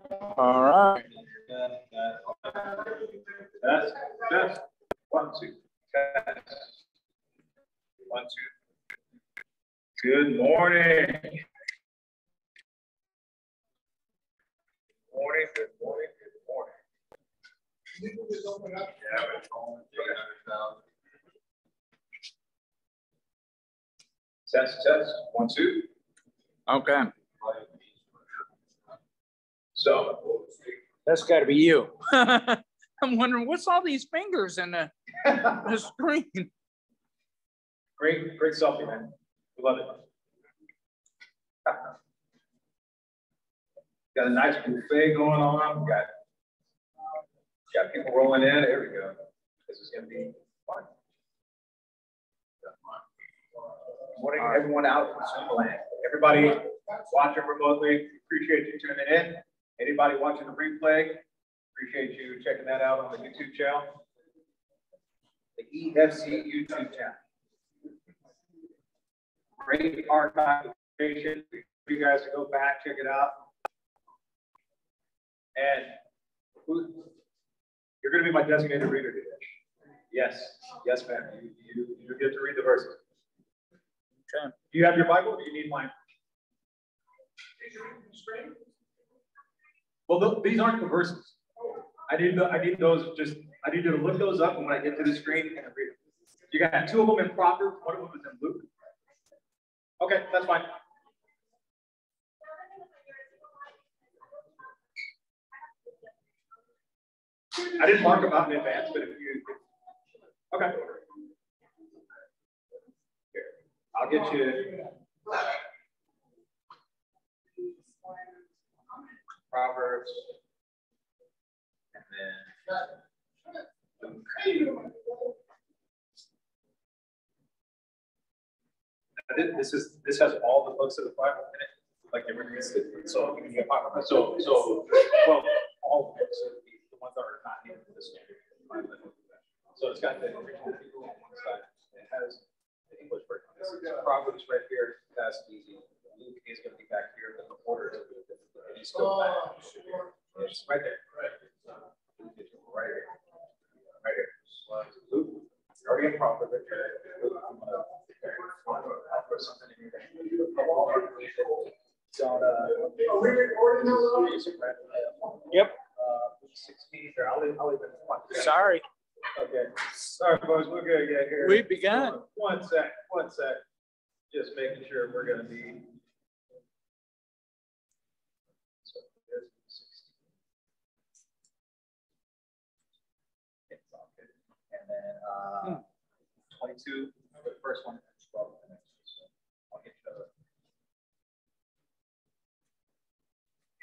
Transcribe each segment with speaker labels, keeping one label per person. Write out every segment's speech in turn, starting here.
Speaker 1: All right.
Speaker 2: Test, test. One, two, test. One, two. Good morning. Morning, good morning, good morning. Yeah, it's going. Test, test. One, two.
Speaker 1: Okay.
Speaker 2: So.
Speaker 1: That's got to be you. I'm wondering what's all these fingers in the, the screen.
Speaker 2: Great, great selfie, man. We love it. Got a nice buffet going on. We got, got people rolling in. There we go. This is going to be fun. Morning, everyone out from Superland. Everybody watching remotely, appreciate you tuning in. Anybody watching the replay, appreciate you checking that out on the YouTube channel. The EFC YouTube channel. Great archive information for you guys to go back, check it out. And who, you're going to be my designated reader today. Yes, yes, ma'am. You, you, you get to read the verses. Okay. Do you have your Bible? do you need mine? Well, these aren't the verses. I need the, I need those just I need you to look those up, and when I get to the screen, and read them. You got two of them in Proverbs, one of them is in Luke. Okay, that's fine. I didn't mark them out in advance, but if you okay. Here, I'll get you Proverbs, and then this is this has all the books of the Bible in it, like were listed. So so so well all the books, the ones that are not in the standard. So it's got the original people on one side. It has the English version. Is Proverbs right here. That's easy. Luke is going to be back here, but the order is a little different. He's still back. It's right there. Right Right here. Right here. Luke, you already have Proverbs right here. Luke, I'm going to I'll put something in here. Got, uh,
Speaker 1: Yep.
Speaker 2: Uh, 16 there. I'll leave, I'll leave it.
Speaker 1: Sorry.
Speaker 2: Okay. Sorry, boys. We're going to get here.
Speaker 1: We begun.
Speaker 2: One sec. One sec. Just making sure we're going to be. And then uh, 22 for the first one, 12 the next one. So I'll get you the.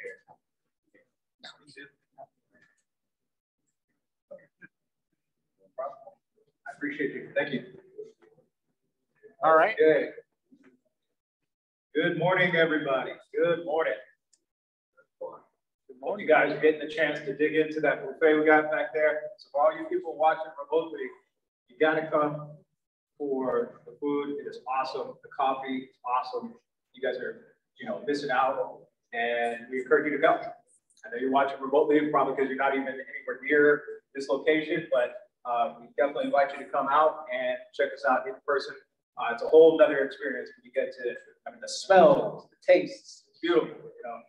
Speaker 2: Here. 22. No problem. I appreciate you. Thank you.
Speaker 1: All right.
Speaker 2: Okay. Good morning, everybody. Good morning. Morning. You guys are getting the chance to dig into that buffet we got back there. So for all you people watching remotely, you got to come for the food. It is awesome. The coffee is awesome. You guys are, you know, missing out, and we encourage you to come. I know you're watching remotely, probably because you're not even anywhere near this location, but uh, we definitely invite you to come out and check us out in person. Uh, it's a whole other experience when you get to, I mean, the smells, the tastes, it's beautiful. You know,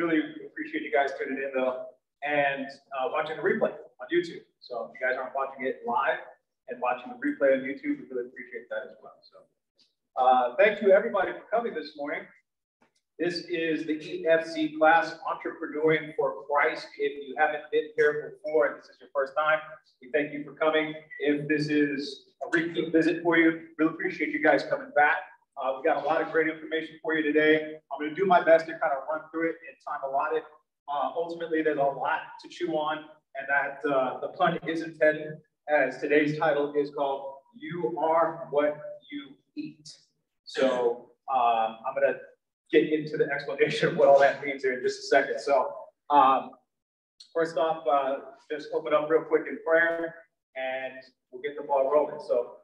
Speaker 2: really appreciate you guys tuning in though, and uh, watching the replay on YouTube. So if you guys aren't watching it live and watching the replay on YouTube, we really appreciate that as well. So uh, thank you everybody for coming this morning. This is the EFC class, Entrepreneuring for Christ. If you haven't been here before and this is your first time, we thank you for coming. If this is a repeat visit for you, really appreciate you guys coming back. Uh, we got a lot of great information for you today. I'm going to do my best to kind of run through it in time allotted. Uh, ultimately, there's a lot to chew on, and that uh, the pun is intended, as today's title is called "You Are What You Eat." So uh, I'm going to get into the explanation of what all that means here in just a second. So um, first off, uh, just open up real quick in prayer, and we'll get the ball rolling. So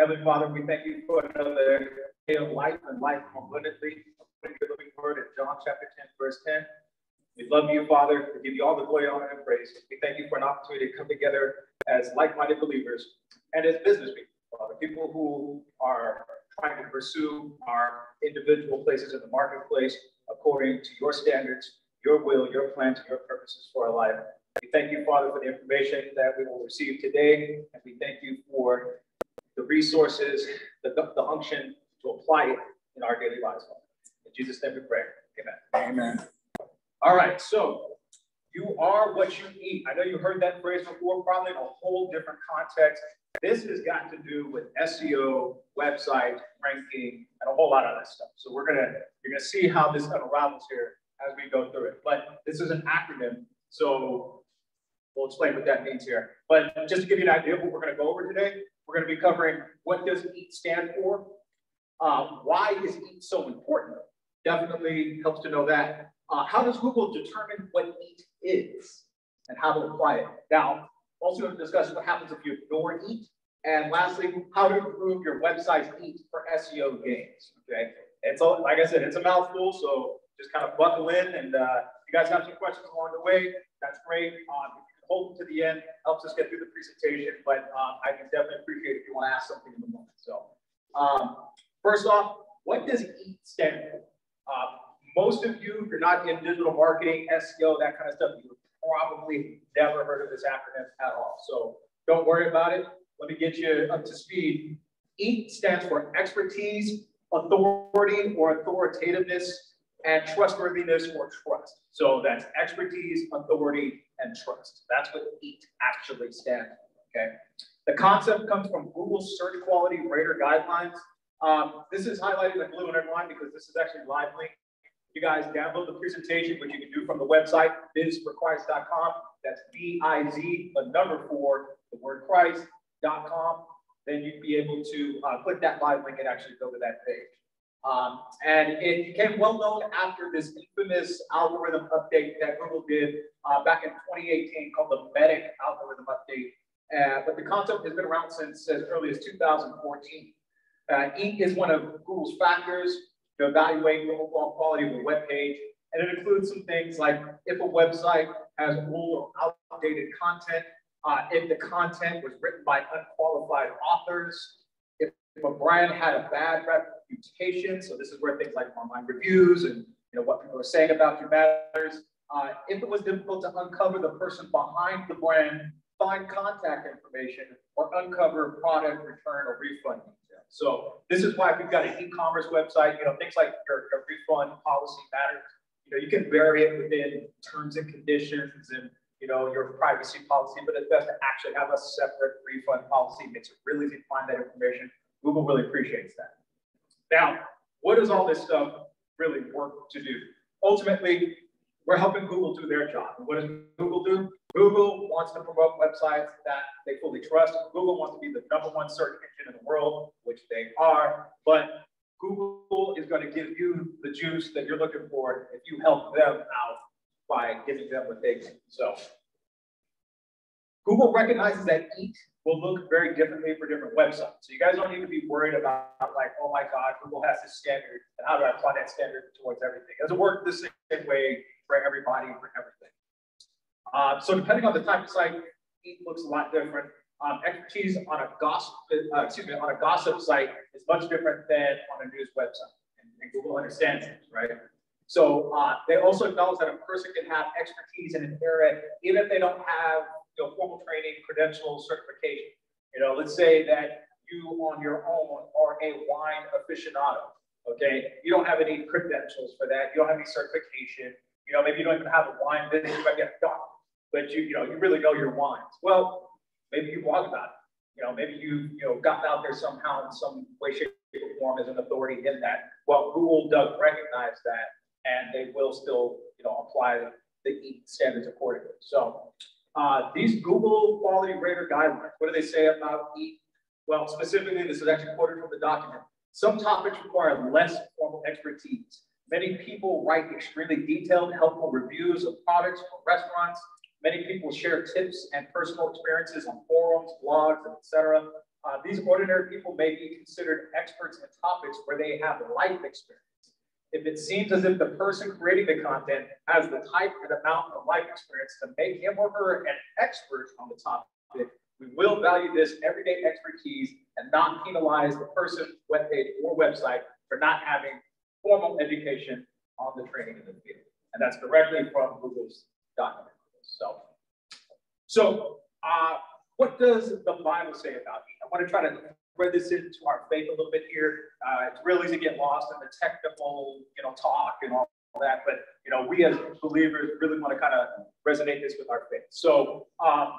Speaker 2: Heavenly Father, we thank you for another day of life and life abundantly. According the living word in John chapter 10, verse 10. We love you, Father. We give you all the glory, honor, and praise. We thank you for an opportunity to come together as like-minded believers and as business people, Father, people who are trying to pursue our individual places in the marketplace according to your standards, your will, your plans, your purposes for our life. We thank you, Father, for the information that we will receive today, and we thank you for the resources, the, the unction to apply it in our daily lives. In Jesus' name we pray. Amen.
Speaker 1: Amen.
Speaker 2: All right, so you are what you eat. I know you heard that phrase before, probably in a whole different context. This has got to do with SEO, website, ranking, and a whole lot of that stuff. So we're gonna you're gonna see how this unravels here as we go through it. But this is an acronym, so we'll explain what that means here. But just to give you an idea of what we're gonna go over today, we're gonna be covering what does EAT stand for, uh, why is EAT so important? Definitely helps to know that. Uh, how does Google determine what EAT is and how to apply it? Now, also going to discuss what happens if you ignore EAT. And lastly, how to improve your website's EAT for SEO gains. Okay, it's all like I said, it's a mouthful, so just kind of buckle in. And uh, if you guys have some questions along the way, that's great. Um, if you can hold them to the end, helps us get through the presentation. But um, I can definitely appreciate if you want to ask something in the moment. So, um, first off, what does EAT stand for? Uh, most of you, if you're not in digital marketing, SEO, that kind of stuff, you've probably never heard of this acronym at all. So don't worry about it. Let me get you up to speed. EAT stands for expertise, authority or authoritativeness, and trustworthiness or trust. So that's expertise, authority, and trust. That's what EAT actually stands for, okay? The concept comes from Google Search Quality Rater Guidelines. Um, this is highlighted in blue and underlined because this is actually live link. You guys download the presentation, which you can do from the website, biz4christ.com. That's B-I-Z, the number four, the word Christ.com. Then you'd be able to uh, click that live link and actually go to that page. Um, and it became well known after this infamous algorithm update that Google did uh, back in 2018 called the Medic algorithm update. Uh, but the concept has been around since as early as 2014. Uh, EAT is one of Google's factors to evaluate the quality of a web page. And it includes some things like if a website has old or outdated content, uh, if the content was written by unqualified authors, if, a brand had a bad reputation, so this is where things like online reviews and you know what people are saying about you matters. Uh, if it was difficult to uncover the person behind the brand, find contact information, or uncover product return or refund details. so this is why if you've got an e-commerce website, you know, things like your, your refund policy matters. You know, you can vary it within terms and conditions and, you know, your privacy policy, but it's best to actually have a separate refund policy. It makes it really easy to find that information. Google really appreciates that. Now, what does all this stuff really work to do? Ultimately, we're helping Google do their job. What does Google do? Google wants to promote websites that they fully trust. Google wants to be the number one search engine in the world, which they are. But Google is going to give you the juice that you're looking for if you help them out by giving them what they need. So Google recognizes that EAT will look very differently for different websites. So you guys don't need to be worried about like, oh my God, Google has this standard, and how do I apply that standard towards everything? It doesn't work the same way for everybody for everything. Uh, so depending on the type of site, it looks a lot different. Um, expertise on a gossip, uh, excuse me, on a gossip site is much different than on a news website, and, and Google understands this, right? So uh, they also acknowledge that a person can have expertise in an area even if they don't have you know, formal training, credentials, certification. You know, let's say that you on your own are a wine aficionado. Okay, you don't have any credentials for that. You don't have any certification. You know, maybe you don't even have a wine business, you might a doctor, but you, you know, you really know your wines. Well, maybe you blog about it. You know, maybe you, you know, got out there somehow in some way, shape, or form as an authority in that. Well, Google does recognize that, and they will still, you know, apply the EAT standards accordingly. So uh, these Google Quality Rater Guidelines, what do they say about EAT? Well, specifically, this is actually quoted from the document. Some topics require less formal expertise. Many people write extremely detailed, helpful reviews of products or restaurants. Many people share tips and personal experiences on forums, blogs, etc. Uh, these ordinary people may be considered experts in topics where they have life experience. If it seems as if the person creating the content has the type and amount of life experience to make him or her an expert on the topic, we will value this everyday expertise and not penalize the person's webpage or website for not having formal education on the training in the field. And that's directly from Google's document. So, so uh, what does the Bible say about it? I want to try to thread this into our faith a little bit here. Uh, it's really easy to get lost in the technical, you know, talk and all that, but you know, we as believers really want to kind of resonate this with our faith. So, um,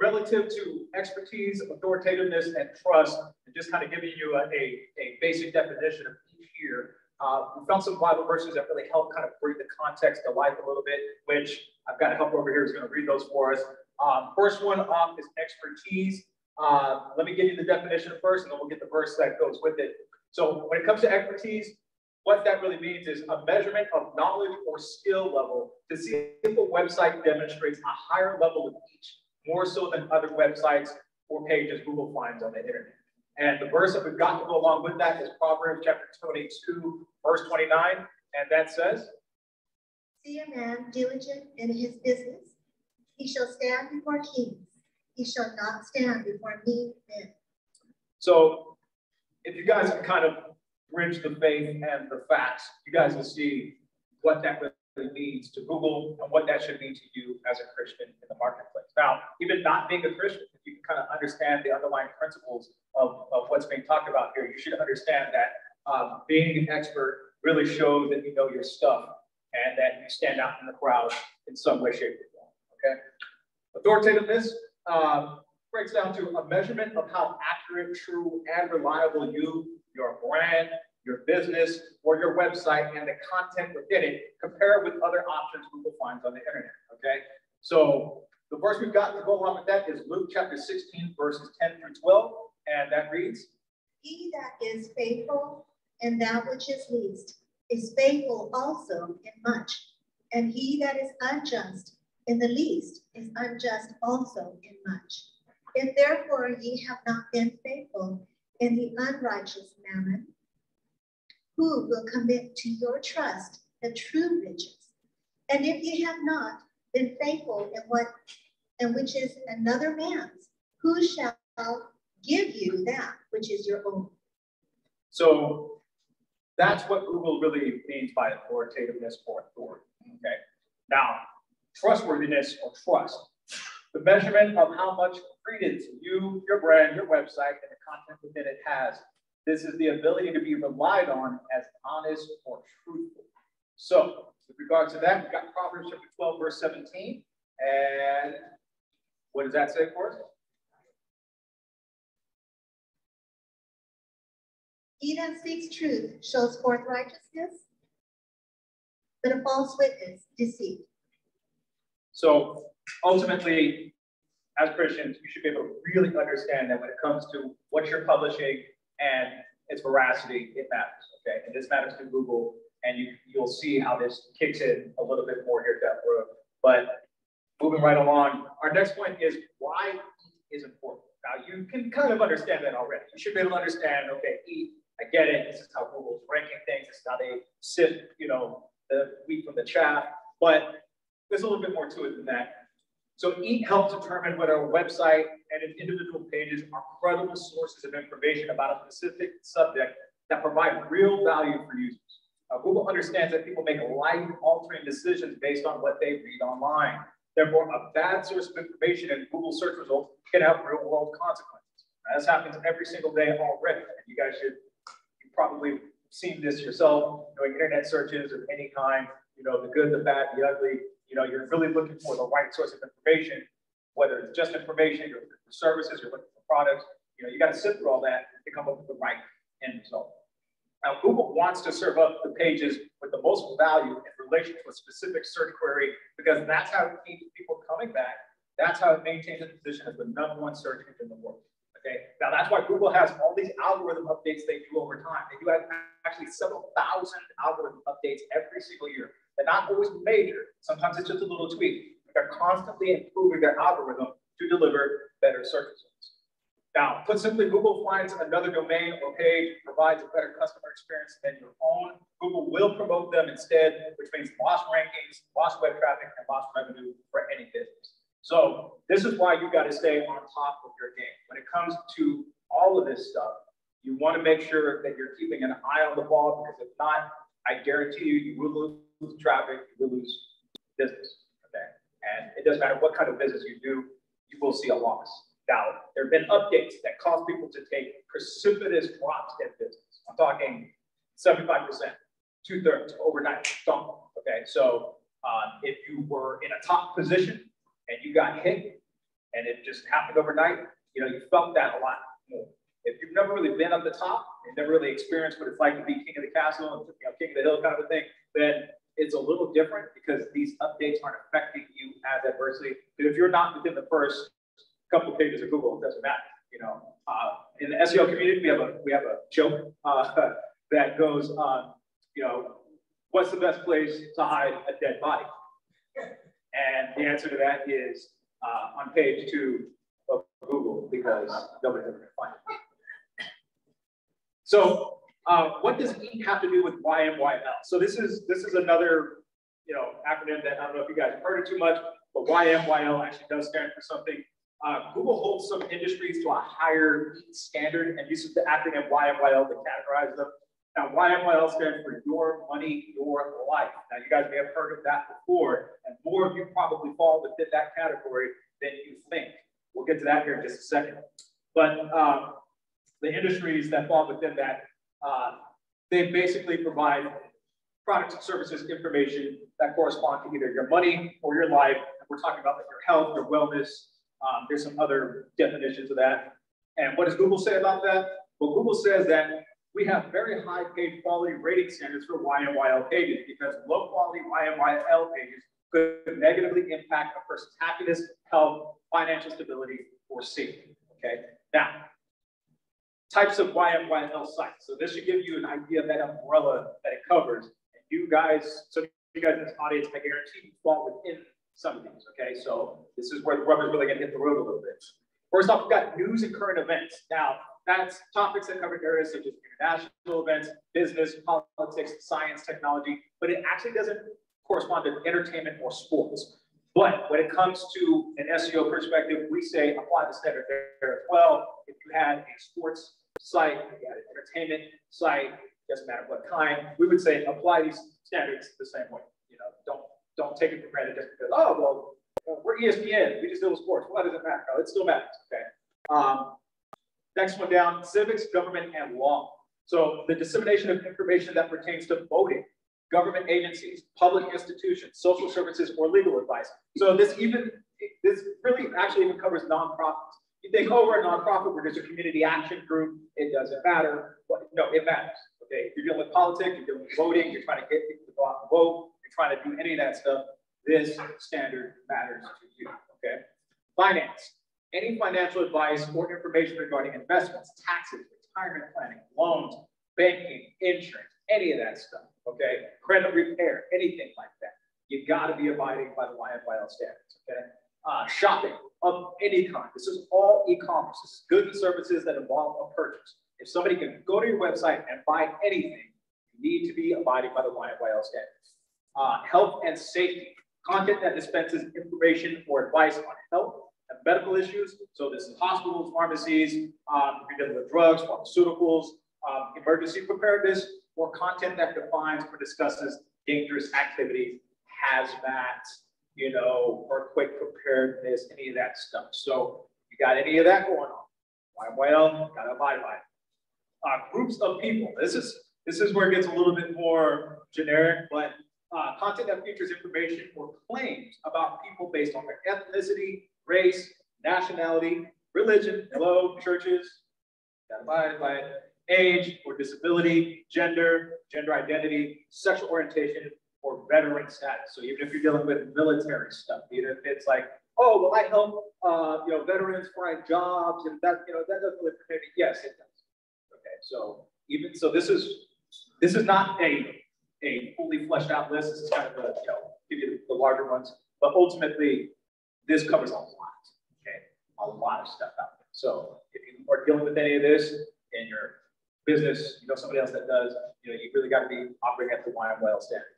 Speaker 2: relative to expertise, authoritativeness, and trust, and just kind of giving you a, a, a basic definition of each here. Uh, we found some Bible verses that really help kind of bring the context to life a little bit, which I've got a help over here who's going to read those for us. Um, first one off is expertise. Uh, let me give you the definition first, and then we'll get the verse that goes with it. So when it comes to expertise, what that really means is a measurement of knowledge or skill level to see if a website demonstrates a higher level of each, more so than other websites or pages Google finds on the internet. And the verse that we've got to go along with that is Proverbs chapter 22, verse 29. And that says,
Speaker 3: See a man diligent in his business, he shall stand before kings he shall not stand before me men.
Speaker 2: So if you guys can kind of bridge the faith and the facts, you guys will see what that really means to Google and what that should mean to you as a Christian in the marketplace. Now, even not being a Christian, if you can kind of understand the underlying principles of, of what's being talked about here, you should understand that um, being an expert really shows that you know your stuff and that you stand out in the crowd in some way, shape, or form. Okay? Authoritativeness, um, breaks down to a measurement of how accurate, true, and reliable you, your brand, your business, or your website and the content within it compare with other options Google finds on the internet. Okay, so the verse we've got to go along with that is Luke chapter 16, verses 10 through 12, and that reads
Speaker 3: He that is faithful in that which is least is faithful also in much, and he that is unjust in the least is unjust also in much. If therefore ye have not been faithful in the unrighteous mammon, who will commit to your trust the true riches? And if ye have not been faithful in what and which is another man's, who shall give you that which is your own?
Speaker 2: So that's what Google really means by authoritativeness or authority. Okay. Now, trustworthiness or trust. The measurement of how much credence you, your brand, your website, and the content within it has. This is the ability to be relied on as honest or truthful. So, with regard to that, we've got Proverbs chapter 12, verse 17. And what does that say for us?
Speaker 3: He that speaks truth shows forth righteousness, but a false witness deceit.
Speaker 2: So ultimately, as Christians, you should be able to really understand that when it comes to what you're publishing and its veracity, it matters. Okay, and this matters to Google, and you you'll see how this kicks in a little bit more here down the road. But moving right along, our next point is why is important. Now you can kind of understand that already. You should be able to understand. Okay, eat. I get it. This is how Google's ranking things. This is how they sift, you know, the wheat from the chaff. But there's a little bit more to it than that. So EAT helps determine whether a website and its individual pages are credible sources of information about a specific subject that provide real value for users. Uh, Google understands that people make life-altering decisions based on what they read online. Therefore, a bad source of information in Google search results can have real-world consequences. Now, this happens every single day already, and you guys should you probably seen this yourself, doing internet searches of any kind, you know, the good, the bad, the ugly, you know, you're really looking for the right source of information, whether it's just information, you're looking for services, you're looking for products, you know, you got to sift through all that to come up with the right end result. Now, Google wants to serve up the pages with the most value in relation to a specific search query because that's how it keeps people coming back. That's how it maintains its position as the number one search engine in the world. Okay, now that's why Google has all these algorithm updates they do over time. They do have actually several thousand algorithm updates every single year. They're not always major. Sometimes it's just a little tweak. They're constantly improving their algorithm to deliver better search results. Now, put simply, Google finds another domain or page provides a better customer experience than your own. Google will promote them instead, which means lost rankings, lost web traffic, and lost revenue for any business. So this is why you've got to stay on top of your game. When it comes to all of this stuff, you want to make sure that you're keeping an eye on the ball because if not, I guarantee you, you will lose traffic, you will lose business. Okay, and it doesn't matter what kind of business you do, you will see a loss. Now, there have been updates that cause people to take precipitous drops in business. I'm talking 75%, two thirds overnight, dump. Okay, so uh, if you were in a top position and you got hit and it just happened overnight, you know, you felt that a lot more. If you've never really been at the top and never really experienced what it's like to be king of the castle and you know, king of the hill kind of a thing, then it's a little different because these updates aren't affecting you as adversely. But if you're not within the first couple of pages of Google, it doesn't matter. You know, uh, in the SEO community, we have a we have a joke uh, that goes on. You know, what's the best place to hide a dead body? And the answer to that is uh, on page two of Google because nobody's ever going to find it. So, uh, what does E have to do with YMYL? So this is this is another you know acronym that I don't know if you guys have heard it too much, but YMYL actually does stand for something uh, Google holds some industries to a higher standard and uses the acronym YMYL to categorize them. Now, YMYL stands for Your Money, Your Life. Now, you guys may have heard of that before, and more of you probably fall within that category than you think. We'll get to that here in just a second. But um, the industries that fall within that, uh, they basically provide products and services information that correspond to either your money or your life. And we're talking about like your health, your wellness, um, there's some other definitions of that. And what does Google say about that? Well, Google says that we have very high page quality rating standards for YMYL pages because low quality YMYL pages could negatively impact a person's happiness, health, financial stability, or safety. Okay. Now, types of YMYL sites. So this should give you an idea of that umbrella that it covers. And you guys, so you guys in this audience, I guarantee you fall within some of these, okay? So this is where the rubber's really gonna hit the road a little bit. First off, we've got news and current events. Now, that's topics that cover areas such as international events, business, politics, science, technology, but it actually doesn't correspond to entertainment or sports. But when it comes to an SEO perspective, we say apply the standard there as well. If you had a sports site, entertainment site, doesn't matter what kind, we would say apply these standards the same way. You know, don't don't take it for granted just because, oh, well, we're ESPN, we just deal with sports. Why does it matter? No, it still matters, okay? Um, next one down, civics, government, and law. So the dissemination of information that pertains to voting, government agencies, public institutions, social services, or legal advice. So this even, this really actually even covers nonprofits. You think, oh, we're a nonprofit, we're just a community action group, it doesn't matter. But no, it matters, okay? You're dealing with politics, you're dealing with voting, you're trying to get people to go out and vote, you're trying to do any of that stuff, this standard matters to you, okay? Finance, any financial advice or information regarding investments, taxes, retirement planning, loans, banking, insurance, any of that stuff, okay? Credit repair, anything like that. You've gotta be abiding by the YMYL standards, okay? Uh, shopping of any kind. This is all e-commerce. This is goods and services that involve a purchase. If somebody can go to your website and buy anything, you need to be abiding by the YMYL standards uh, health and safety, content that dispenses information or advice on health and medical issues. So this is hospitals, pharmacies, um, you're dealing with drugs, pharmaceuticals, um, emergency preparedness, or content that defines or discusses dangerous activities, hazmat, you know, earthquake preparedness, any of that stuff. So you got any of that going on? Why well, gotta abide by it. Uh, groups of people. This is this is where it gets a little bit more generic, but uh, content that features information or claims about people based on their ethnicity, race, nationality, religion, hello, churches, gotta buy by it, age or disability, gender, gender identity, sexual orientation, or veteran status. So even if you're dealing with military stuff, even if it's like, oh, well, I help uh, you know veterans find jobs, and that you know that doesn't really pertain. Yes, it does. Okay, so even so, this is this is not a a fully fleshed out list. This is kind of the, you know, give you the, larger ones. But ultimately, this covers a lot, okay? A lot of stuff out there. So if you are dealing with any of this in your business, you know somebody else that does, you know, you really got to be operating at the YML standards.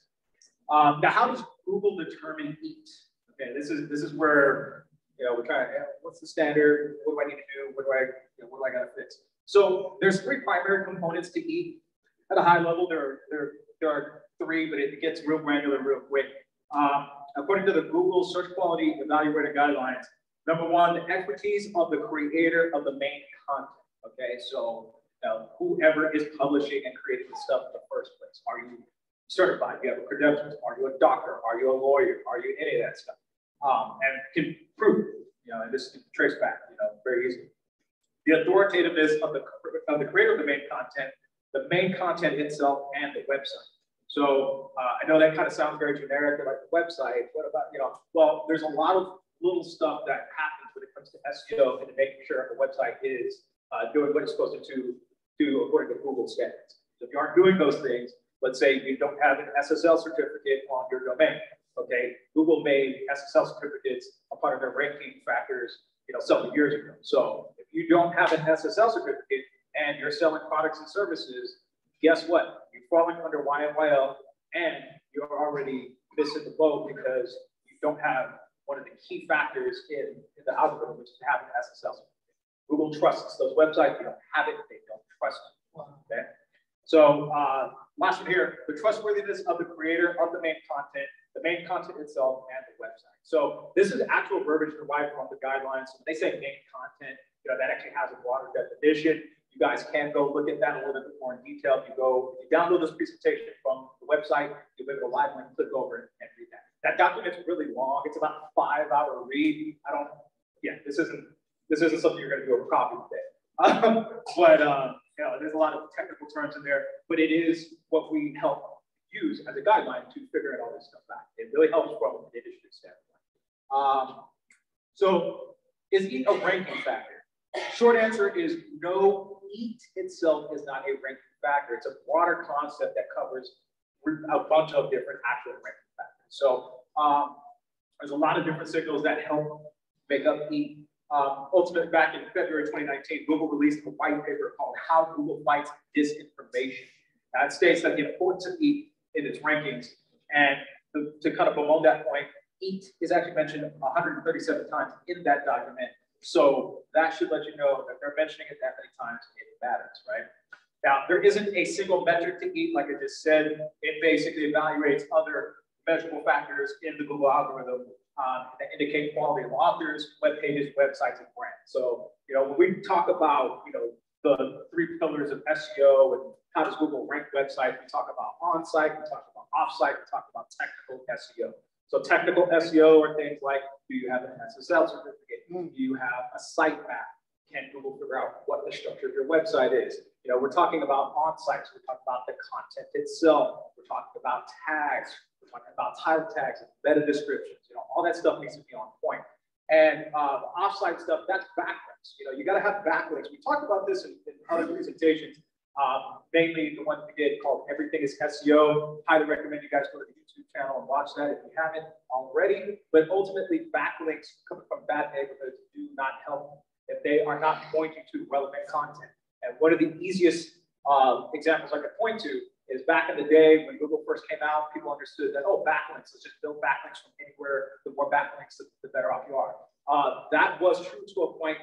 Speaker 2: Um, now, how does Google determine EAT? Okay, this is this is where you know we kind of what's the standard? What do I need to do? What do I you know, what do I got to fix? So there's three primary components to EAT. At a high level, there are, there there are three, but it gets real granular real quick. Um, according to the Google Search Quality Evaluator Guidelines, number one, the expertise of the creator of the main content. Okay, so uh, whoever is publishing and creating the stuff in the first place. Are you certified? You have a credentials? Are you a doctor? Are you a lawyer? Are you any of that stuff? Um, and can prove, you know, and this can trace back, you know, very easily. The authoritativeness of the of the creator of the main content, the main content itself, and the website. So uh, I know that kind of sounds very generic, like the website. What about, you know, well, there's a lot of little stuff that happens when it comes to SEO and making sure the website is uh, doing what it's supposed to do according to Google standards. So if you aren't doing those things, let's say you don't have an SSL certificate on your domain, okay? Google made SSL certificates a part of their ranking factors, you know, several years ago. So if you don't have an SSL certificate and you're selling products and services, guess what? You're falling under YMYL and you're already missing the boat because you don't have one of the key factors in, in the algorithm, which is having an SSL certificate. Google trusts those websites. You don't have it, they don't trust it. Okay. So uh, last one here, the trustworthiness of the creator of the main content, the main content itself, and the website. So this is actual verbiage derived from the guidelines. So when they say main content, you know, that actually has a broader definition. You guys can go look at that a little bit more in detail. If you go, if you download this presentation from the website, you'll be able to live link, click over and read that. That document's really long. It's about a five hour read. I don't, yeah, this isn't this isn't something you're to do over coffee today. Um, but you know, there's a lot of technical terms in there, but it is what we help use as a guideline to figure out all this stuff out. It really helps from an industry standpoint. Um, so is EAT a ranking factor? Short answer is no, EAT itself is not a ranking factor. It's a broader concept that covers a bunch of different actual ranking factors. So um, there's a lot of different signals that help make up EAT. Um, ultimately, back in February 2019, Google released a white paper called How Google Fights Disinformation. That states that the importance of EAT in its rankings. And to, to kind of bemoan that point, EAT is actually mentioned 137 times in that document. So that should let you know that they're mentioning it that many times, it matters, right? Now, there isn't a single metric to EAT, like I just said. It basically evaluates other measurable factors in the Google algorithm um, that indicate quality of authors, web pages, websites, and brands. So, you know, when we talk about, you know, the three pillars of SEO and how does Google rank websites, we talk about on-site, we talk about off-site, we talk about technical SEO. So technical SEO are things like, do you have an SSL certificate? Do you have a sitemap? Can Google figure out what the structure of your website is? You know, we're talking about on-sites, we're talking about the content itself, we're talking about tags, we're talking about title tags meta descriptions, you know, all that stuff needs to be on point. And uh, the offsite stuff, that's backlinks. You know, you got to have backlinks. We talked about this in, in other presentations, um, mainly the one we did called Everything is SEO. Highly recommend you guys go to the YouTube channel and watch that if you haven't already. But ultimately, backlinks coming from bad neighborhoods do not help if they are not pointing to relevant content. And one of the easiest uh, examples I could point to is back in the day when Google first came out, people understood that, oh, backlinks, let's just build backlinks from anywhere. The more backlinks, the, the better off you are. Uh, that was true to a point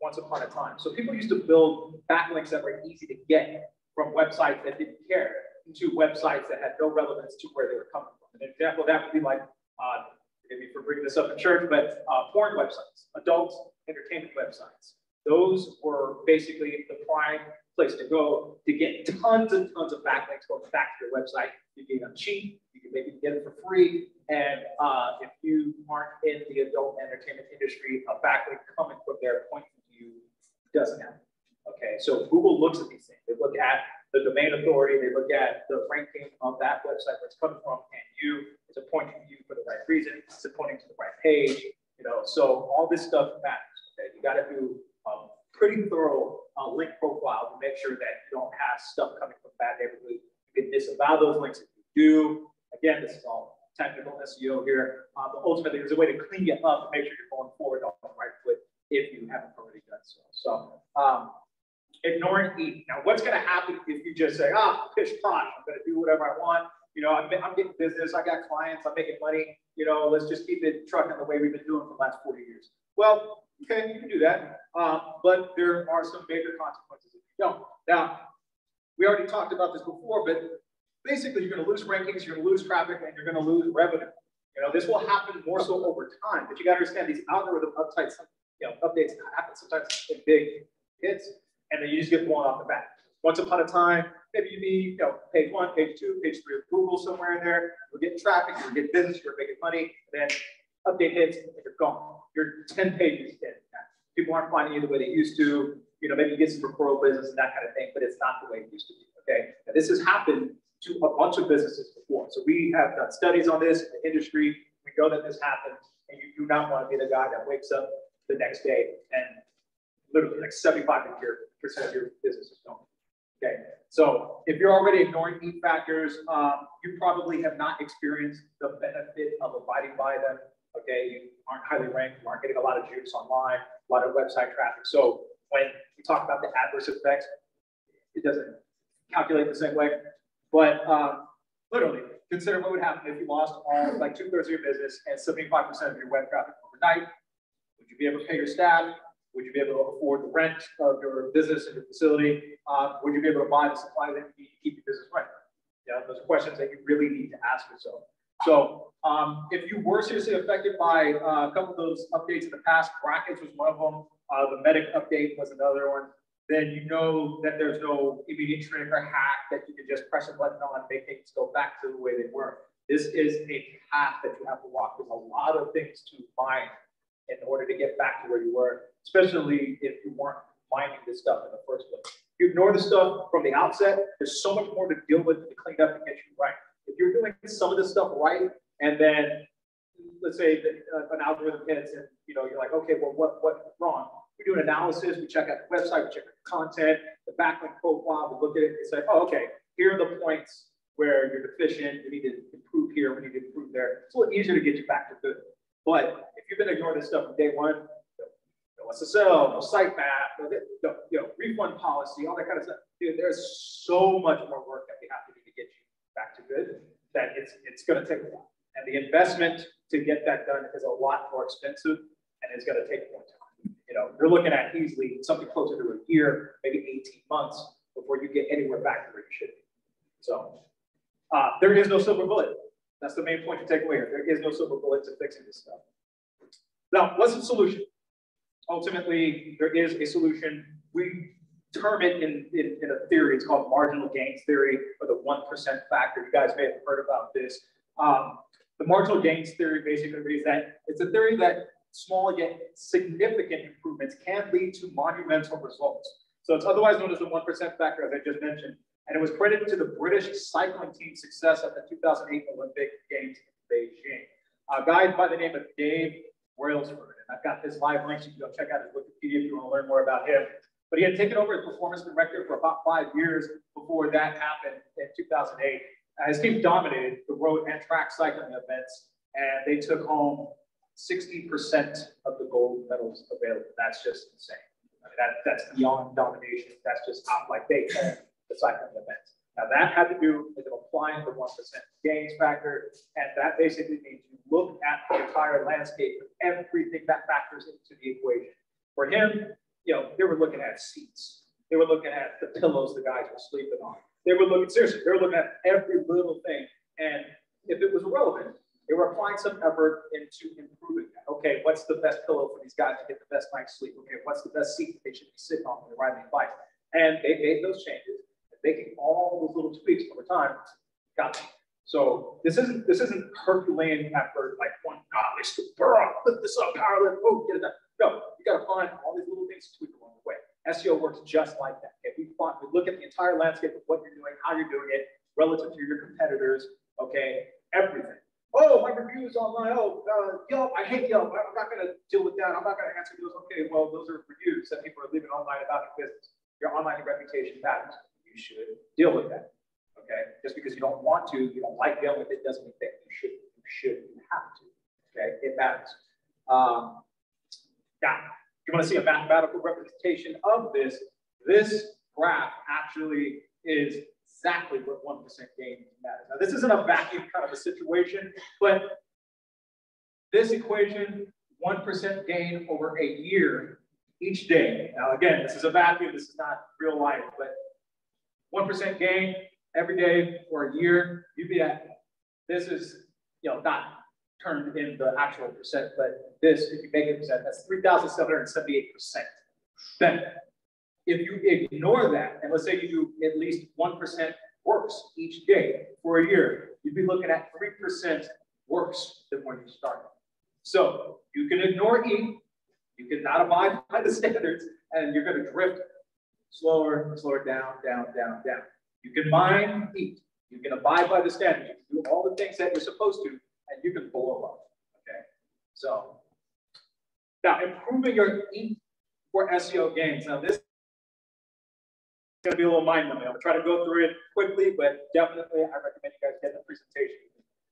Speaker 2: once upon a time. So people used to build backlinks that were easy to get from websites that didn't care to websites that had no relevance to where they were coming from. An example of that would be like, uh, forgive me for bringing this up in church, but uh, porn websites, adult entertainment websites. Those were basically the prime place to go to get tons and tons of backlinks going back to your website. You can get them cheap, you can maybe get it for free. And uh, if you aren't in the adult entertainment industry, a backlink coming from their point of view doesn't happen. Okay, so Google looks at these things. They look at the domain authority, they look at the ranking of that website where it's coming from, and you, it's a pointing to you for the right reason, it's pointing to the right page, you know, so all this stuff matters. Okay, you got to do um, pretty thorough uh, link profile to make sure that you don't have stuff coming from bad neighborhood. You can disavow those links if you do. Again, this is all technical SEO here. Uh, but ultimately, there's a way to clean you up and make sure you're going forward on the right foot if you haven't already done so. So um, ignoring E. Now, what's going to happen if you just say, ah, pish posh, I'm going to do whatever I want. You know, I'm, I'm getting business, I got clients, I'm making money. You know, let's just keep it trucking the way we've been doing for the last 40 years. Well, okay, you can do that. Um, but there are some major consequences if you don't. Now, we already talked about this before, but basically you're going to lose rankings, you're going to lose traffic, and you're going to lose revenue. You know, this will happen more so over time, but you got to understand these algorithm updates, you know, updates happen sometimes in big hits, and then you just get blown off the bat. Once upon a time, maybe you be, you know, page one, page two, page three of Google somewhere in there. You're getting traffic, you're getting business, you're making money, then update hits, you're gone. You're 10 pages in. People aren't finding you the way they used to. You know, maybe you get some referral business and that kind of thing, but it's not the way it used to be. Okay. Now, this has happened to a bunch of businesses before. So we have done studies on this in the industry. We know that this happens, and you do not want to be the guy that wakes up the next day and literally like 75% of your percent of your business is gone. Okay, so if you're already ignoring E factors, um, you probably have not experienced the benefit of abiding by them. Okay, you aren't highly ranked, you aren't getting a lot of juice online, a lot of website traffic. So when we talk about the adverse effects, it doesn't calculate the same way. But um, literally, consider what would happen if you lost all like two thirds of your business and 75% of your web traffic overnight. Would you be able to pay your staff? Would you be able to afford the rent of your business and your facility? Uh, would you be able to buy the supplies that you need to keep your business running? Yeah, those are questions that you really need to ask yourself. So um, if you were seriously affected by uh, a couple of those updates in the past, brackets was one of them. Uh, the medic update was another one then you know that there's no immediate trick or hack that you can just press a button on and make things go back to the way they were. This is a path that you have to walk. There's a lot of things to find in order to get back to where you were, especially if you weren't finding this stuff in the first place. If you ignore the stuff from the outset, there's so much more to deal with to clean up and get you right. If you're doing some of this stuff right, and then let's say that uh, an algorithm hits and you know you're like, okay, well, what what's wrong? We do an analysis, we check out the website, we check the content, the backlink profile, we look at it and say, oh, okay, here are the points where you're deficient, we need to improve here, we need to improve there. It's a little easier to get you back to good. But if you've been ignoring this stuff from day one, no SSL, no sitemap, no, no, you know, refund policy, all that kind of stuff. Dude, there's so much more work that we have to do to get you back to good that it's it's going to take a while. And the investment to get that done is a lot more expensive and it's going to take more time you know, you're looking at easily something closer to a year, maybe 18 months before you get anywhere back to where you should be. So uh, there is no silver bullet. That's the main point to take away here. There is no silver bullet to fixing this stuff. Now, what's the solution? Ultimately, there is a solution. We term it in, in, in a theory. It's called marginal gains theory or the 1% factor. You guys may have heard about this. Um, the marginal gains theory basically is that it's a theory that small yet significant improvements can lead to monumental results. So it's otherwise known as the 1% factor, as I just mentioned. And it was credited to the British cycling team's success at the 2008 Olympic Games in Beijing. A guy by the name of Dave Brailsford. And I've got this live link. You can go check out his Wikipedia if you want to learn more about him. But he had taken over as performance director for about five years before that happened in 2008. Uh, his team dominated the road and track cycling events, and they took home 60% of the gold medals available. That's just insane. I mean, that, that's beyond domination. That's just how like they the cycling events. Now that had to do with applying the 1% gains factor. And that basically means you look at the entire landscape of everything that factors into the equation. For him, you know, they were looking at seats. They were looking at the pillows the guys were sleeping on. They were looking, seriously, they were looking at every little thing. And if it was relevant, they were applying some effort into improving that. Okay, what's the best pillow for these guys to get the best night's sleep? Okay, what's the best seat they should be sitting on when they're riding a bike? And they made those changes, making all those little tweaks over time got them. So this isn't this isn't Herculean effort like one God, let's lift this up, power lift, oh, get it done. No, you got to find all these little things to tweak along the way. SEO works just like that. Okay, we, find, we look at the entire landscape of what you're doing, how you're doing it, relative to your competitors. Okay, everything oh, my reviews online, oh, uh, Yelp, I hate Yelp. But I'm not going to deal with that. I'm not going to answer those. Okay, well, those are reviews that people are leaving online about your business. Your online reputation matters. You should deal with that. Okay, just because you don't want to, you don't like with it, doesn't mean that you should. You should. You have to. Okay, it matters. Um, now, you want to see a mathematical representation of this, this graph actually is exactly what 1% gain matters. Now, this isn't a vacuum kind of a situation, but this equation, 1% gain over a year each day. Now, again, this is a vacuum, this is not real life, but 1% gain every day for a year, you'd be at, this is, you know, not turned in the actual percent, but this, if you make it percent, that's 3,778%. Then, if you ignore that, and let's say you do at least 1% worse each day for a year, you'd be looking at 3% worse than when you started. So you can ignore E, you cannot abide by the standards, and you're going to drift slower, and slower down, down, down, down. You can mind EAT. You can abide by the standards. You can do all the things that you're supposed to, and you can blow up. Okay. So now improving your for SEO gains. Now this is going to be a little mind numbing. I'm to try to go through it quickly, but definitely I recommend you guys get the presentation.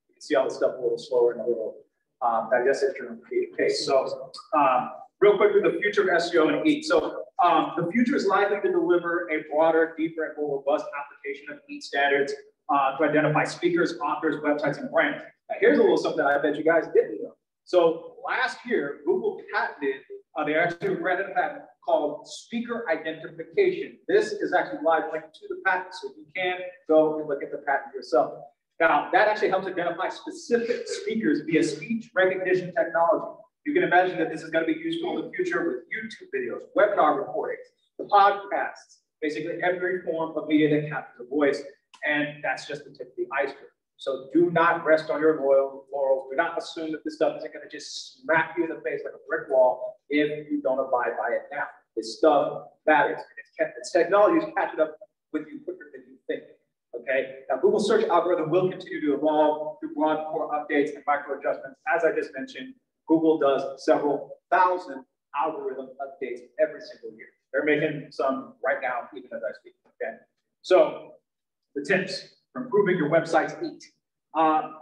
Speaker 2: You can see all the stuff a little slower and a little um, digestive during case. So um, real quickly, the future of SEO and EAT. So um, the future is likely to deliver a broader, deeper, and more robust application of EAT standards uh, to identify speakers, authors, websites, and brands. Now, here's a little something I bet you guys didn't know. So last year, Google patented, uh, they actually granted a patent called speaker identification. This is actually live linked to the patent, so you can go and look at the patent yourself. Now, that actually helps identify specific speakers via speech recognition technology. You can imagine that this is going to be useful in the future with YouTube videos, webinar recordings, the podcasts, basically every form of media that captures a voice. And that's just the tip of the iceberg. So do not rest on your laurels. Do not assume that this stuff isn't going to just smack you in the face like a brick wall if you don't abide by it now. This stuff matters. It's, it's technology is catching up with you quicker than you think. Okay. Now, Google search algorithm will continue to evolve through broad core updates and micro adjustments. As I just mentioned, Google does several thousand algorithm updates every single year. They're making some right now, even as I speak. Okay. So the tips for improving your website's EAT. Um,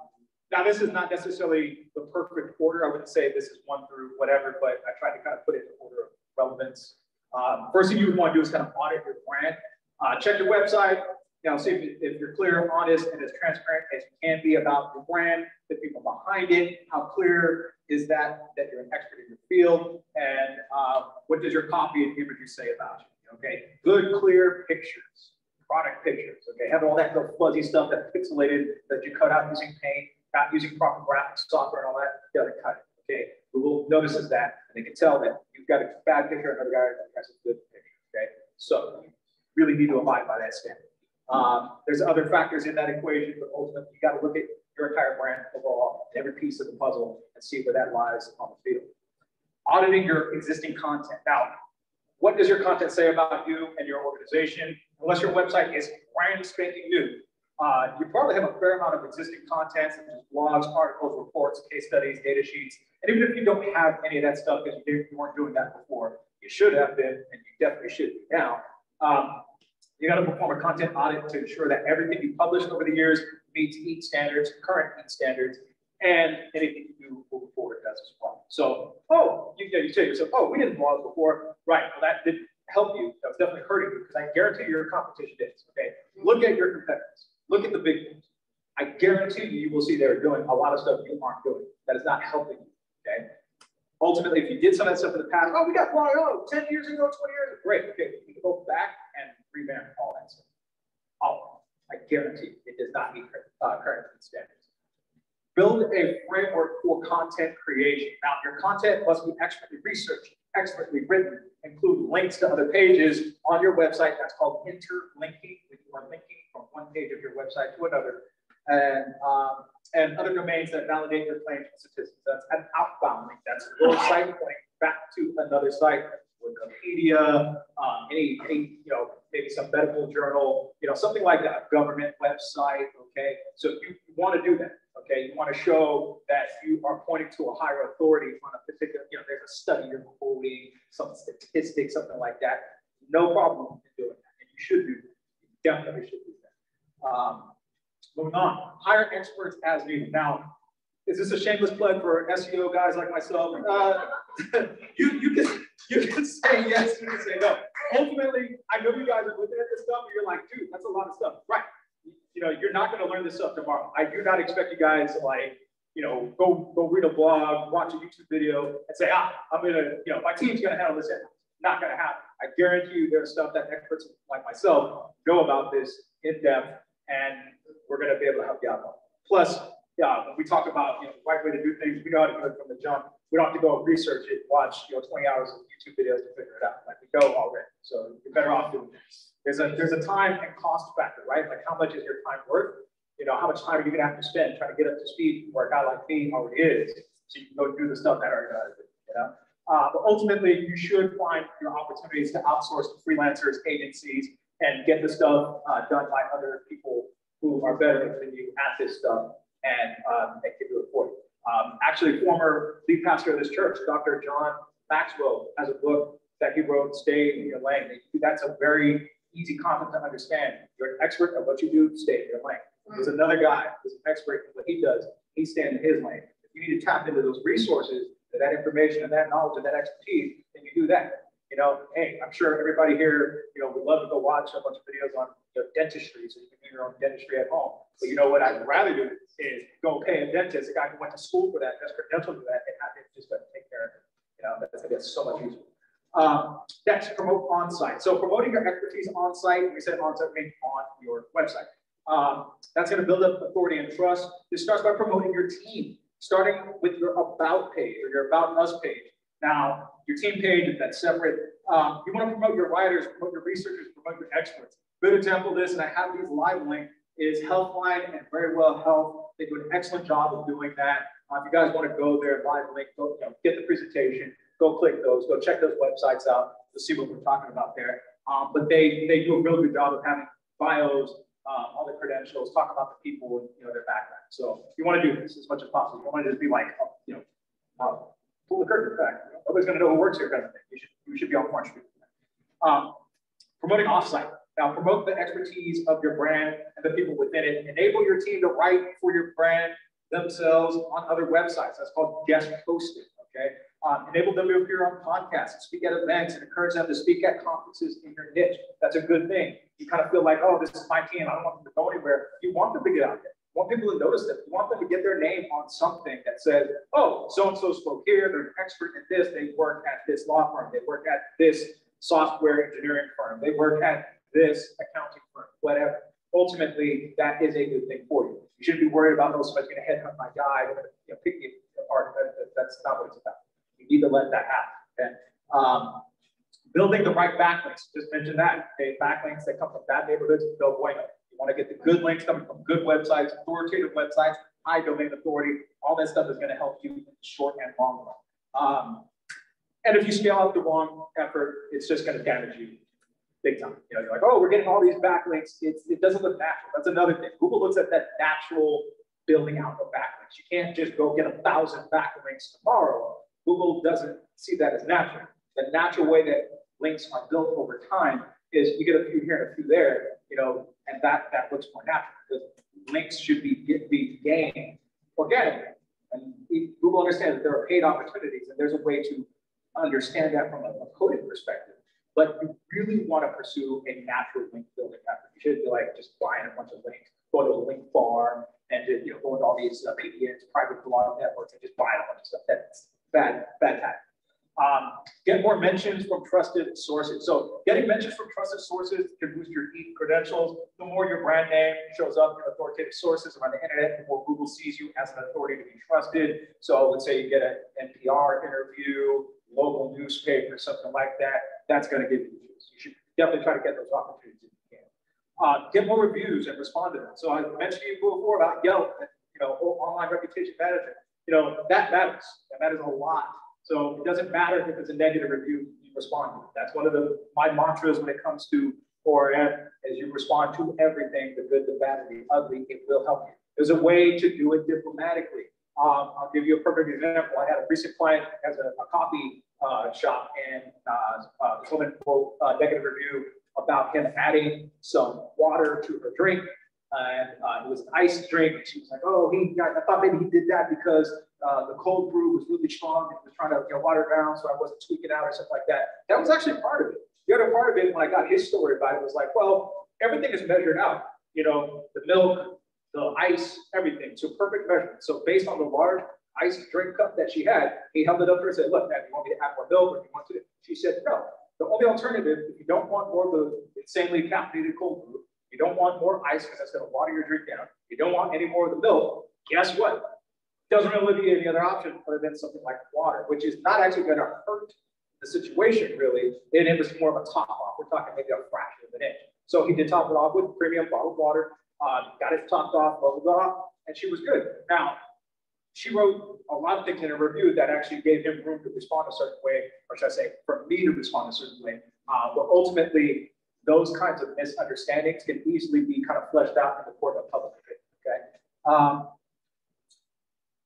Speaker 2: now, this is not necessarily the perfect order. I wouldn't say this is one through whatever, but I tried to kind of put it in order of relevance. Um, first thing you would want to do is kind of audit your brand. Uh, check your website, you know, see if, if you're clear, honest, and as transparent as you can be about your brand, the people behind it, how clear is that that you're an expert in your field, and uh, what does your copy and imagery say about you? Okay, good, clear pictures product pictures. Okay, have all that little fuzzy stuff that pixelated that you cut out using paint, not using proper graphics software and all that. You gotta cut it. Okay, Google notices that and they can tell that you've got a bad picture, another guy has a good picture. Okay, so you really need to abide by that standard. Um, there's other factors in that equation, but ultimately you got to look at your entire brand overall, every piece of the puzzle, and see where that lies on the field. Auditing your existing content. Now, what does your content say about you and your organization? Unless your website is brand spanking new, uh, you probably have a fair amount of existing content, such as blogs, articles, reports, case studies, data sheets. And even if you don't have any of that stuff because you, you weren't doing that before, you should have been, and you definitely should be now. Um, you got to perform a content audit to ensure that everything you published over the years meets EAT standards, current EAT standards, and anything you do moving forward does as well. So, oh, you, you, you say yourself, oh, we didn't blog before. Right, well, that didn't help you. That was definitely hurting you because I guarantee your competition is. Okay, look at your competitors. Look at the big ones. I guarantee you, you will see they're doing a lot of stuff you aren't doing. That is not helping you. Okay. Ultimately, if you did some of that stuff in the past, oh, we got oh, 10 years ago, 20 years ago, great. Okay, you can go back and revamp all that stuff. All I guarantee it does not meet uh, current standards. Build a framework for content creation. Now, your content must be expertly researched, expertly written, include links to other pages on your website. That's called interlinking. When you are linking from one page of your website to another. And, um, and other domains that validate your claims and statistics. That's an outbound link. That's your site link back to another site. Wikipedia, um, any, any, you know, maybe some medical journal, you know, something like that, a government website, okay? So you, you want to do that, okay? You want to show that you are pointing to a higher authority on a particular, you know, there's a study you're quoting, some statistics, something like that. No problem in doing that, and you should do that. You definitely should do that. Um, moving on, hire experts as needed. Now, is this a shameless plug for SEO guys like myself? Uh, you, you can you can say yes, you can say no. Ultimately, I know you guys are looking at this stuff and you're like, dude, that's a lot of stuff. Right. You know, you're not going to learn this stuff tomorrow. I do not expect you guys to like, you know, go go read a blog, watch a YouTube video, and say, ah, I'm gonna, you know, my team's gonna handle this. Not gonna happen. I guarantee you, there's stuff that experts like myself know about this in depth, and we're gonna be able to help you out. Plus, yeah, when we talk about you know, the right way to do things, we know how to do it from the jump. We don't have to go research it, watch you know 20 hours of YouTube videos to figure it out. Like we know already. So you're better off doing this. There's a there's a time and cost factor, right? Like how much is your time worth? You know, how much time are you gonna have to spend trying to get up to speed where a guy like me already is, so you can go do the stuff that are uh, you know. Uh, but ultimately, you should find your opportunities to outsource to freelancers, agencies, and get the stuff uh, done by other people who are better than you at this stuff and um, they can do it for you. Um, actually, former lead pastor of this church, Dr. John Maxwell, has a book that he wrote, Stay in Your Lane. That's a very easy concept to understand. You're an expert at what you do, stay in your lane. There's another guy who's an expert in what he does, he stays in his lane. If you need to tap into those resources, that information and that knowledge and that expertise, then you do that. You know, hey, I'm sure everybody here, you know, would love to go watch a bunch of videos on you know, dentistry so you can do your own dentistry at home. But you know what I'd rather do is go pay a dentist, a guy who went to school for that, that's credentialed for that, and have him just take care of it. You know, that's, that's so much easier. Um, next, promote on-site. So promoting your expertise on-site, we said on-site means on your website. Um, that's going to build up authority and trust. This starts by promoting your team, starting with your about page or your about us page. Now, your team page, is that's separate. Um, you want to promote your writers, promote your researchers, promote your experts. Good example of this, and I have these live links, is Healthline and Verywell Health. They do an excellent job of doing that. Uh, if you guys want to go there, live link, go you know, get the presentation, go click those, go check those websites out to see what we're talking about there. Um, but they they do a real good job of having bios, um, all the credentials, talk about the people and you know their background. So you want to do this as much as possible. You want to just be like, oh, you know, uh, pull the curtain back. Nobody's going to know who works here, kind of thing. You should you should be on March Um, promoting offsite. Now promote the expertise of your brand and the people within it. Enable your team to write for your brand themselves on other websites. That's called guest posting. Okay. Um, enable them to appear on podcasts, speak at events, and encourage them to speak at conferences in your niche. That's a good thing. You kind of feel like, oh, this is my team. I don't want them to go anywhere. You want them to get out there. You want people to notice them. You want them to get their name on something that says, oh, so and so spoke here. They're an expert in this. They work at this law firm. They work at this software engineering firm. They work at this accounting firm, whatever. Ultimately, that is a good thing for you. You shouldn't be worried about, oh, somebody's going to headhunt my guy. They're going to you know, pick me apart. That, that, that's not what it's about. You need to let that happen. Okay? Um, building the right backlinks. Just mentioned that. Okay, backlinks that come from bad neighborhoods, no bueno. You want to get the good links coming from good websites, authoritative websites, high domain authority. All that stuff is going to help you in the short and long run. Um, and if you scale out the wrong effort, it's just going to damage you big time. You know, you're like, oh, we're getting all these backlinks. It's, it doesn't look natural. That's another thing. Google looks at that natural building out of backlinks. You can't just go get a thousand backlinks tomorrow. Google doesn't see that as natural. The natural way that links are built over time is you get a few here and a few there, you know, and that, that looks more natural because links should be, be gained organically. And Google understands that there are paid opportunities and there's a way to understand that from a, a coding perspective. But you really want to pursue a natural link building effort. You should be like just buying a bunch of links, go to a link farm, and just, you know go into all these uh, private blog networks, and just buy a bunch of stuff. That's bad, bad tactic. Um, get more mentions from trusted sources. So getting mentions from trusted sources can boost your credentials. The more your brand name shows up in authoritative sources around the internet, the more Google sees you as an authority to be trusted. So let's say you get an NPR interview, local newspaper, something like that that's going to give you views. You should definitely try to get those opportunities if you can. Uh, get more reviews and respond to them. So I mentioned you before about Yelp and you know online reputation management. You know that matters. That matters a lot. So it doesn't matter if it's a negative review, you respond to it. That's one of the my mantras when it comes to ORM as you respond to everything, the good, the bad, and the ugly. It will help you. There's a way to do it diplomatically. Um, I'll give you a perfect example. I had a recent client has a, a coffee uh, shop, and uh, uh, this woman wrote a negative review about him adding some water to her drink. and uh, it was an iced drink. She was like, "Oh, he, I thought maybe he did that because uh, the cold brew was really strong and he was trying to you know, water down, so I wasn't tweaking out or something like that." That was actually part of it. The other part of it, when I got his story about it, was like, "Well, everything is measured out. You know, the milk, the ice, everything So perfect measurement. So based on the large ice drink cup that she had, he held it up to her and said, "Look, man, you want me to add more milk, or you want to?" She said, "No." The only alternative, if you don't want more of the insanely caffeinated cold brew, you don't want more ice because that's going to water your drink down. You don't want any more of the milk. Guess what? Doesn't really be any other option other than something like water, which is not actually going to hurt the situation really. And it was more of a top off. We're talking maybe a fraction of an inch. So he did top it off with premium bottled water, uh, got it topped off, leveled off, and she was good. Now, she wrote a lot of things in her review that actually gave him room to respond a certain way, or should I say, for me to respond a certain way. Uh, but ultimately, those kinds of misunderstandings can easily be kind of fleshed out in the court of public opinion, okay? Um,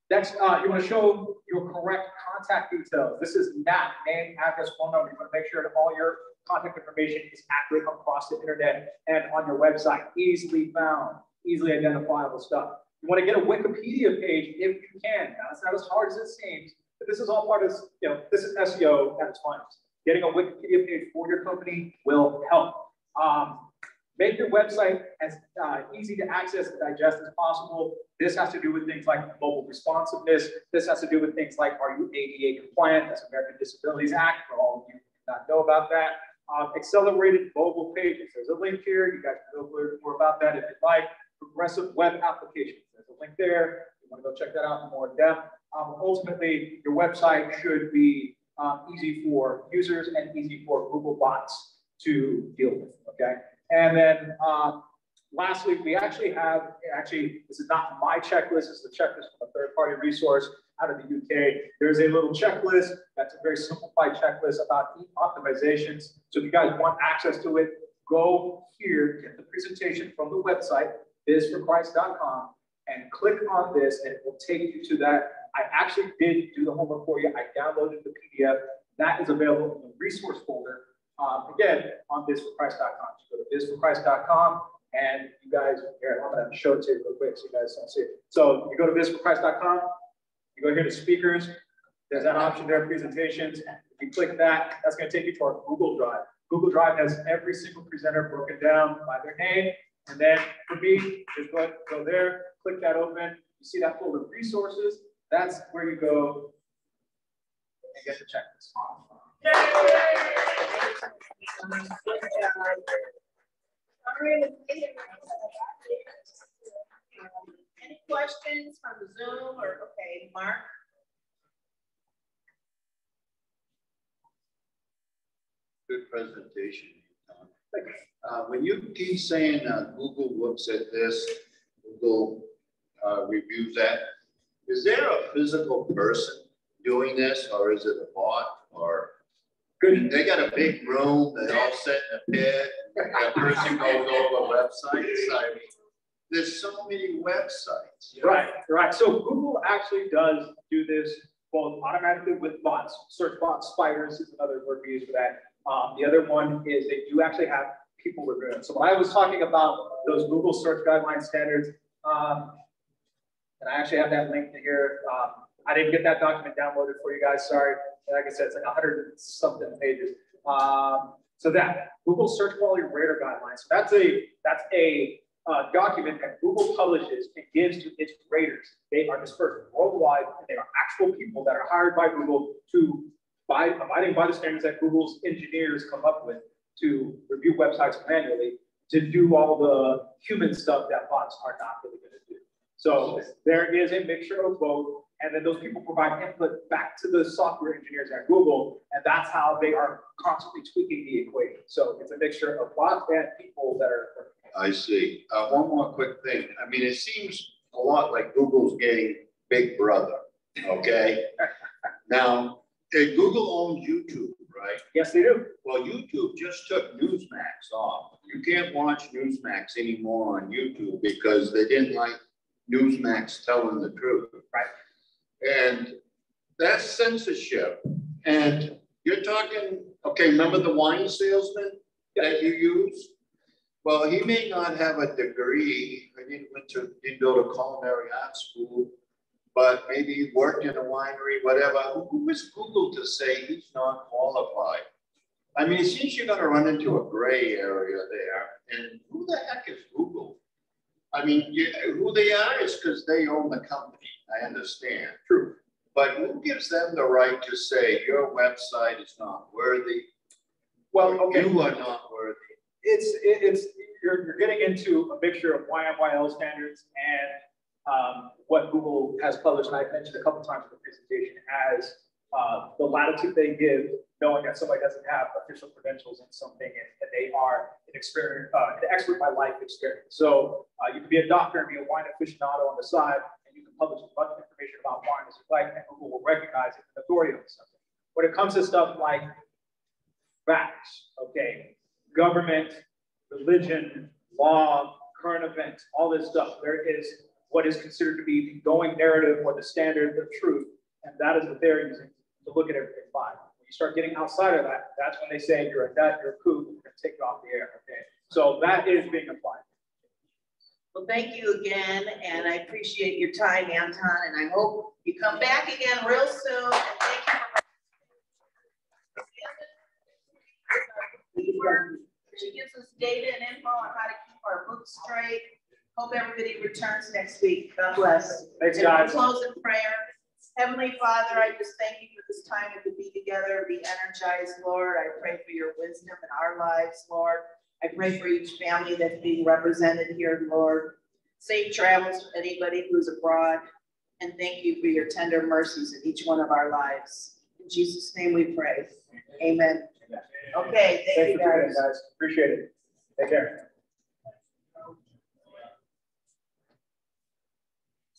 Speaker 2: next, uh, you want to show your correct contact details. This is NAP, name, address, phone number. You want to make sure that all your contact information is accurate across the internet and on your website, easily found, easily identifiable stuff. You want to get a Wikipedia page if you can. Now, it's not as hard as it seems, but this is all part of, you know, this is SEO at its finest. Getting a Wikipedia page for your company will help. Um, make your website as uh, easy to access and digest as possible. This has to do with things like mobile responsiveness. This has to do with things like, are you ADA compliant? That's American Disabilities Act, for all of you who not know about that. Um, accelerated mobile pages. There's a link here. You guys can go learn more about that if you'd like. Progressive web applications. There's a link there. You want to go check that out in more depth. Um, ultimately, your website should be um, easy for users and easy for Google bots to deal with, okay? And then um, lastly, we actually have, actually, this is not my checklist, it's the checklist from a third-party resource out of the UK. There's a little checklist that's a very simplified checklist about e-optimizations. So if you guys want access to it, go here, get the presentation from the website, biz4christ.com, and click on this, and it will take you to that. I actually did do the homework for you. I downloaded the PDF. That is available in the resource folder um, again, on biz4christ.com. So go to biz4christ.com and you guys, here, I'm to show it to you real quick so you guys don't see it. So you go to biz4christ.com, you go here to speakers, there's that option there, presentations. If you click that, that's going to take you to our Google Drive. Google Drive has every single presenter broken down by their name. And then for me, just go, go there, click that open. You see that folder resources. That's where you go and get the checklist.
Speaker 4: Any questions from the Zoom or, okay, Mark?
Speaker 5: Good presentation. Uh, when you keep saying uh, Google looks at this, Google uh, reviews that, is there a physical person doing this or is it a bot or. They got a big room, they all sit in a pit, that person goes over websites. I mean, there's so many websites.
Speaker 2: You know? Right, right. So Google actually does do this both automatically with bots. Search bots, spiders is another word we use for that. Um, the other one is they do actually have people reviewing. So when I was talking about those Google search guideline standards, um, and I actually have that link to here. Um, I didn't get that document downloaded for you guys, sorry like I said, it's like 100 something pages. Um, so that Google Search Quality Rater Guidelines. So that's a that's a uh, document that Google publishes and gives to its raters. They are dispersed worldwide, and they are actual people that are hired by Google to by abiding by the standards that Google's engineers come up with to review websites manually to do all the human stuff that bots are not really going to do. So there is a mixture of both. And then those people provide input back to the software engineers at Google. And that's how they are constantly tweaking the equation. So it's a mixture of bots and people that are.
Speaker 5: I see. Uh, one more quick thing. I mean, it seems a lot like Google's getting big brother. Okay. now, Google owns YouTube, right?
Speaker 2: Yes, they do.
Speaker 5: Well, YouTube just took Newsmax off. You can't watch Newsmax anymore on YouTube because they didn't like Newsmax telling the truth.
Speaker 2: Right.
Speaker 5: And that's censorship. And you're talking, okay, remember the wine salesman that you use? Well, he may not have a degree, he didn't went to, didn't go to culinary arts school, but maybe he worked in a winery, whatever. Who- is Google to say he's not qualified? I mean, it seems you're gonna run into a gray area there, and who the heck is Google? I mean, you, who they are is because they own the company, I understand.
Speaker 2: True.
Speaker 5: But who gives them the right to say your website is not worthy?
Speaker 2: Well, okay.
Speaker 5: You are not worthy.
Speaker 2: It's, it's, you're, you're getting into a mixture of YMYL standards and um, what Google has published, and I've mentioned a couple times in the presentation, as uh, the latitude they give, knowing that somebody doesn't have official credentials in something and and they are an experience, uh, an expert by life experience. So uh, you can be a doctor and be a wine aficionado on the side, and you can publish a bunch of information about wine as you like, and Google will recognize it as authority on something. When it comes to stuff like facts, okay, government, religion, law, current events, all this stuff. There is what is considered to be the going narrative or the standard of truth, and that is what they're using to look at everything by. When you start getting outside of that, that's when they say you're a nut, you're a kook, we're gonna take you off the air, okay? So that is being applied.
Speaker 4: Well, thank you again, and I appreciate your time, Anton, and I hope you come back again real soon, and thank you for. She gives us data and info on how to keep our books straight. Hope everybody returns next week. God bless.
Speaker 2: Thanks,
Speaker 4: And we'll
Speaker 2: guys.
Speaker 4: Close in prayer. Heavenly Father, I just thank you for this time to be together, be energized, Lord. I pray for your wisdom in our lives, Lord. I pray for each family that's being represented here, Lord. Safe travels for anybody who's abroad. And thank you for your tender mercies in each one of our lives. In Jesus' name we pray. Amen. Okay, thank
Speaker 2: Thanks
Speaker 4: you
Speaker 2: for tuning in,
Speaker 4: guys.
Speaker 2: guys. Appreciate it. Take care.